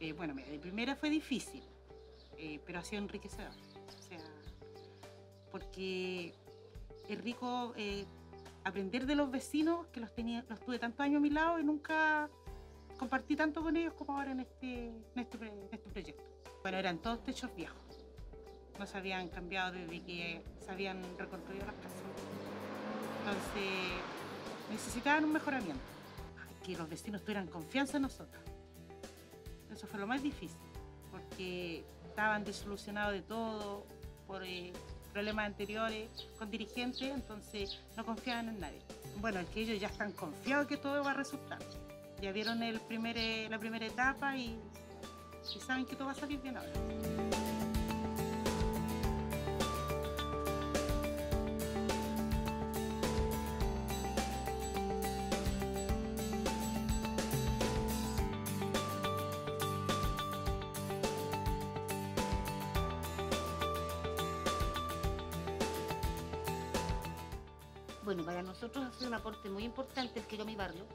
Eh, bueno, mira, de primera fue difícil, eh, pero ha sido enriquecedor. O sea, porque es rico eh, aprender de los vecinos que los, tenía, los tuve tantos años a mi lado y nunca compartí tanto con ellos como ahora en este, este, en este proyecto. Bueno, eran todos techos viejos. No se habían cambiado desde que se habían reconstruido las casas. Entonces, necesitaban un mejoramiento. Que los vecinos tuvieran confianza en nosotros. Eso fue lo más difícil, porque estaban desilusionados de todo por eh, problemas anteriores con dirigentes, entonces no confiaban en nadie. Bueno, es que ellos ya están confiados que todo va a resultar. Ya vieron el primer, eh, la primera etapa y, y saben que todo va a salir bien ahora. Bueno, para nosotros ha sido un aporte muy importante el Quiero Mi Barrio,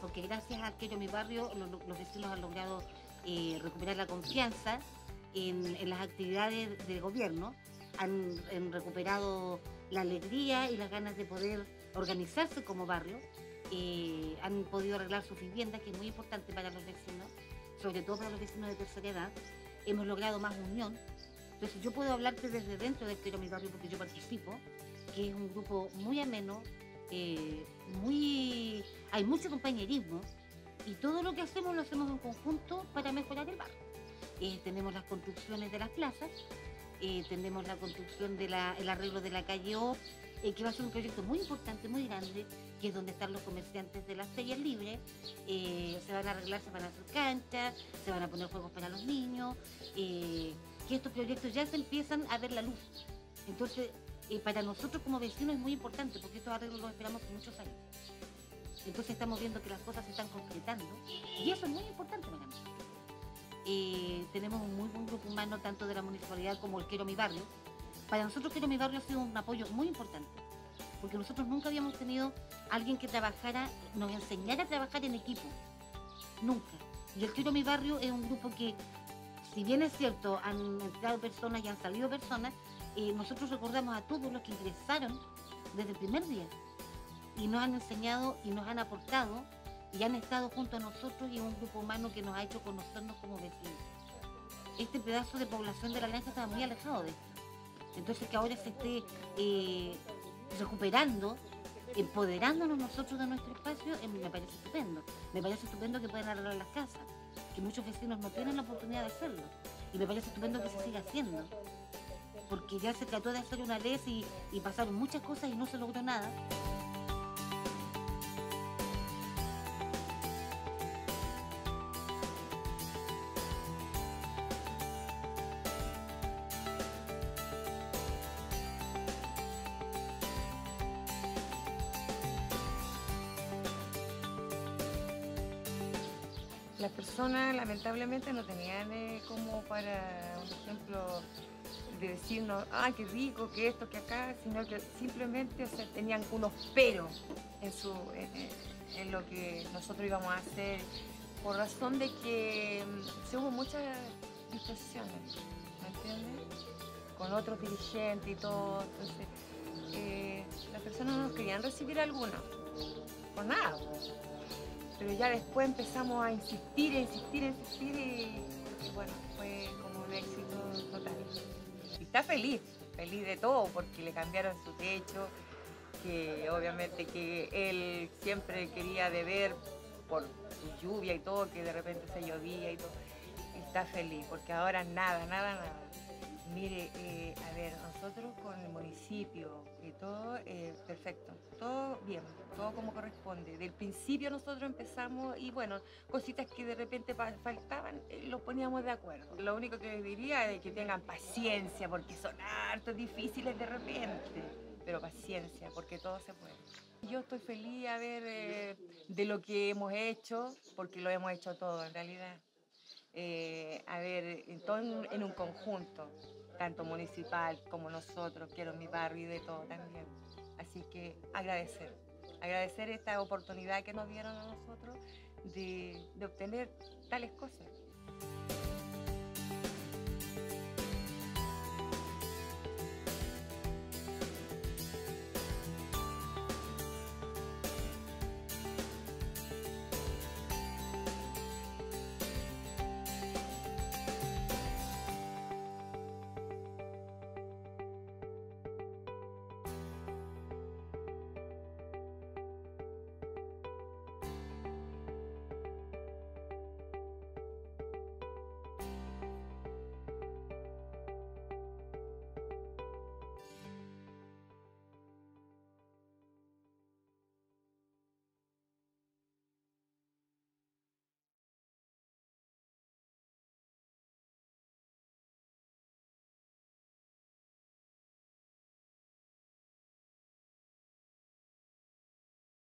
porque gracias al Quiero Mi Barrio lo- lo- los vecinos han logrado eh, recuperar la confianza en, las actividades del gobierno, han, recuperado la alegría y las ganas de poder organizarse como barrio, eh, han podido arreglar sus viviendas, que es muy importante para los vecinos, sobre todo para los vecinos de tercera edad. Hemos logrado más unión. Entonces yo puedo hablarte desde dentro del Quiero Mi Barrio porque yo participo que es un grupo muy ameno, eh, muy, hay mucho compañerismo y todo lo que hacemos lo hacemos en conjunto para mejorar el barrio. Eh, tenemos las construcciones de las plazas, eh, tenemos la construcción del arreglo de la calle O, que va a ser un proyecto muy importante, muy grande, que es donde están los comerciantes de las ferias libres. Se van a arreglar, se van a hacer canchas, se van a poner juegos para los niños, que estos proyectos ya se empiezan a ver la luz. Entonces, eh, para nosotros como vecinos es muy importante porque estos arreglos los esperamos por muchos años. Entonces estamos viendo que las cosas se están concretando y eso es muy importante para nosotros. Eh, tenemos un muy buen grupo humano tanto de la municipalidad como el Quiero Mi Barrio. Para nosotros Quiero Mi Barrio ha sido un apoyo muy importante porque nosotros nunca habíamos tenido alguien que trabajara, nos enseñara a trabajar en equipo. Nunca. Y el Quiero Mi Barrio es un grupo que, si bien es cierto, han entrado personas y han salido personas, eh, nosotros recordamos a todos los que ingresaron desde el primer día y nos han enseñado y nos han aportado y han estado junto a nosotros y un grupo humano que nos ha hecho conocernos como vecinos. Este pedazo de población de la granja estaba muy alejado de esto. Entonces que ahora se esté eh, recuperando, empoderándonos nosotros de nuestro espacio, eh, me parece estupendo. Me parece estupendo que puedan arreglar las casas, que muchos vecinos no tienen la oportunidad de hacerlo. Y me parece estupendo que se siga haciendo porque ya se trató de hacer una ley y, y pasaron muchas cosas y no se logró nada. Las personas lamentablemente no tenían como para, un ejemplo, de decirnos, ah, qué rico, que esto, que acá, sino que simplemente tenían unos peros en, su, en, lo que nosotros íbamos a hacer, por razón de que mm, se hubo muchas discusiones, ¿me entiendes? Con otros dirigentes y todo, entonces eh, las personas no nos querían recibir alguna, por nada. Pero ya después empezamos a insistir, a insistir, a insistir y, bueno, fue como un éxito total. Y está feliz, feliz de todo porque le cambiaron su techo, que obviamente que él siempre quería de ver por su lluvia y todo, que de repente se llovía y todo. Está feliz porque ahora nada, nada, nada. Mire, eh, a ver, nosotros con el municipio y todo, eh, perfecto, todo bien, todo como corresponde. Del principio nosotros empezamos y bueno, cositas que de repente faltaban, eh, los poníamos de acuerdo. Lo único que les diría es que tengan paciencia porque son hartos difíciles de repente, pero paciencia porque todo se puede. Yo estoy feliz a ver eh, de lo que hemos hecho, porque lo hemos hecho todo en realidad eh, a ver, en, todo en, en un conjunto, tanto municipal como nosotros, quiero mi barrio y de todo también. Así que agradecer, agradecer esta oportunidad que nos dieron a nosotros de, de obtener tales cosas.